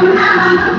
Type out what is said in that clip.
I'm